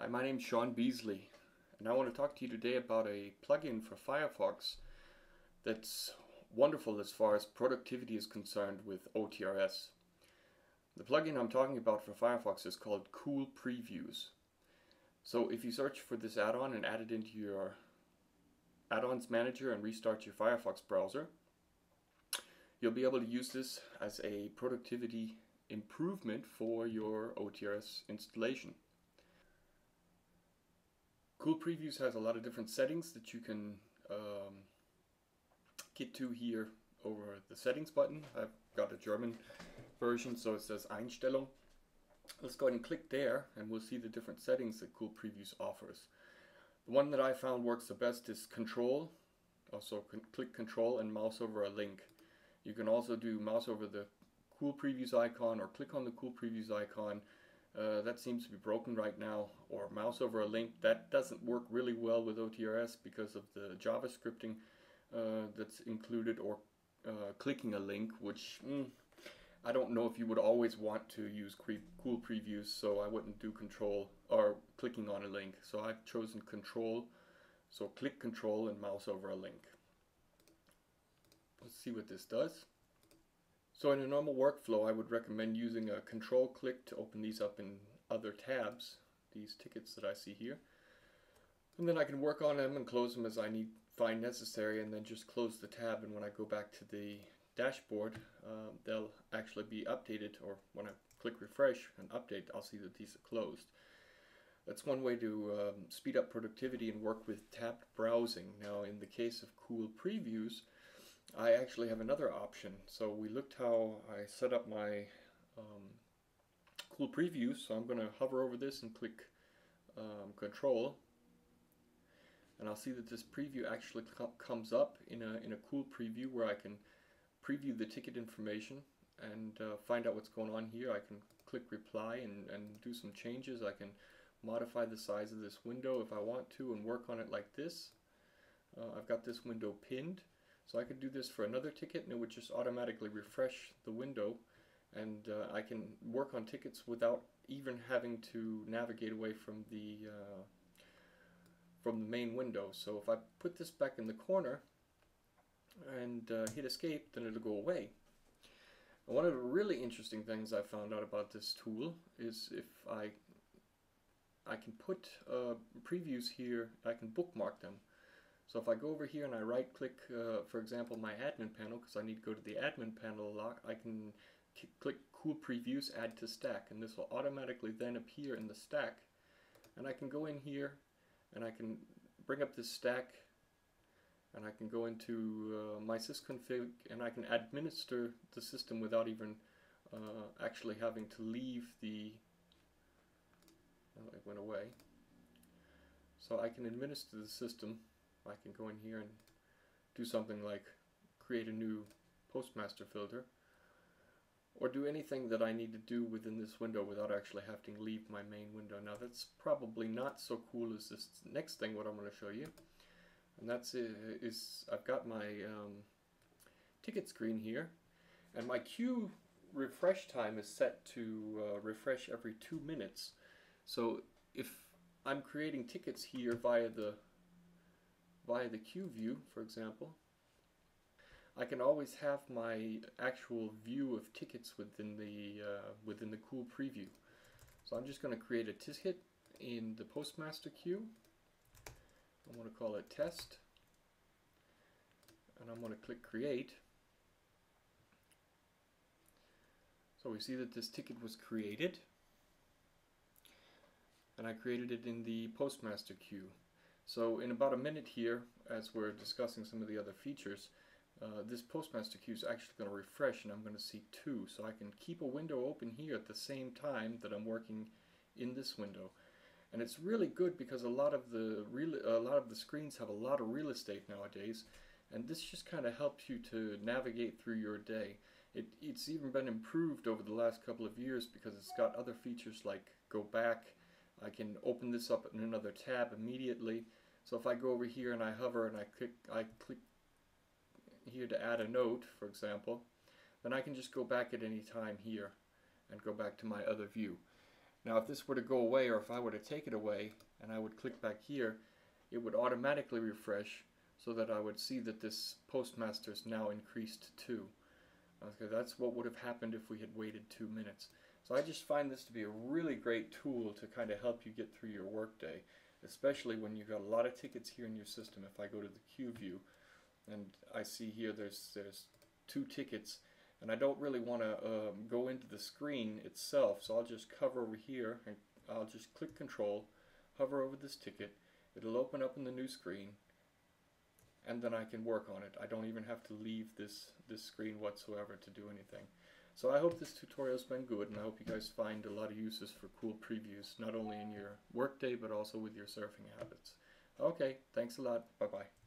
Hi, my name is Shawn Beasley, and I want to talk to you today about a plugin for Firefox that's wonderful as far as productivity is concerned with OTRS. The plugin I'm talking about for Firefox is called Cool Previews. So if you search for this add-on and add it into your add-ons manager and restart your Firefox browser, you'll be able to use this as a productivity improvement for your OTRS installation. Cool Previews has a lot of different settings that you can um, get to here over the settings button. I've got a German version so it says Einstellung. Let's go ahead and click there and we'll see the different settings that Cool Previews offers. The one that I found works the best is Control. Also click Control and mouse over a link. You can also do mouse over the Cool Previews icon or click on the Cool Previews icon uh, that seems to be broken right now, or mouse over a link. That doesn't work really well with OTRS because of the JavaScripting uh, that's included, or uh, clicking a link, which mm, I don't know if you would always want to use cool previews, so I wouldn't do control or clicking on a link. So I've chosen control, so click control and mouse over a link. Let's see what this does. So in a normal workflow, I would recommend using a control click to open these up in other tabs, these tickets that I see here. And then I can work on them and close them as I need find necessary and then just close the tab and when I go back to the dashboard uh, they'll actually be updated or when I click refresh and update I'll see that these are closed. That's one way to um, speed up productivity and work with tabbed browsing. Now in the case of cool previews I actually have another option. So we looked how I set up my um, cool preview. So I'm going to hover over this and click um, control. And I'll see that this preview actually comes up in a, in a cool preview where I can preview the ticket information and uh, find out what's going on here. I can click reply and, and do some changes. I can modify the size of this window if I want to and work on it like this. Uh, I've got this window pinned. So I could do this for another ticket and it would just automatically refresh the window and uh, I can work on tickets without even having to navigate away from the uh, from the main window. So if I put this back in the corner and uh, hit escape then it'll go away. And one of the really interesting things I found out about this tool is if I I can put uh, previews here, I can bookmark them. So if I go over here and I right click, uh, for example, my admin panel, because I need to go to the admin panel a lot, I can click Cool Previews, Add to Stack, and this will automatically then appear in the stack. And I can go in here and I can bring up this stack and I can go into uh, my sysconfig and I can administer the system without even uh, actually having to leave the oh, it went away so I can administer the system I can go in here and do something like create a new postmaster filter or do anything that I need to do within this window without actually having to leave my main window. Now that's probably not so cool as this next thing what I'm going to show you. And that's uh, is I've got my um, ticket screen here. And my queue refresh time is set to uh, refresh every two minutes. So if I'm creating tickets here via the via the queue view, for example, I can always have my actual view of tickets within the uh, within the cool preview. So I'm just going to create a ticket in the postmaster queue. I'm going to call it test, and I'm going to click create. So we see that this ticket was created, and I created it in the postmaster queue. So in about a minute here, as we're discussing some of the other features, uh, this postmaster queue is actually going to refresh and I'm going to see two. So I can keep a window open here at the same time that I'm working in this window. And it's really good because a lot of the real, a lot of the screens have a lot of real estate nowadays, and this just kind of helps you to navigate through your day. It, it's even been improved over the last couple of years because it's got other features like go back I can open this up in another tab immediately. So if I go over here and I hover and I click, I click here to add a note, for example, then I can just go back at any time here and go back to my other view. Now if this were to go away or if I were to take it away and I would click back here, it would automatically refresh so that I would see that this postmaster is now increased to. Okay, that's what would have happened if we had waited two minutes. So I just find this to be a really great tool to kind of help you get through your workday, especially when you've got a lot of tickets here in your system. If I go to the queue view and I see here there's there's two tickets and I don't really want to um, go into the screen itself so I'll just cover over here and I'll just click control hover over this ticket. It'll open up in the new screen and then I can work on it. I don't even have to leave this this screen whatsoever to do anything so I hope this tutorial has been good and I hope you guys find a lot of uses for cool previews not only in your workday but also with your surfing habits. Okay thanks a lot. Bye bye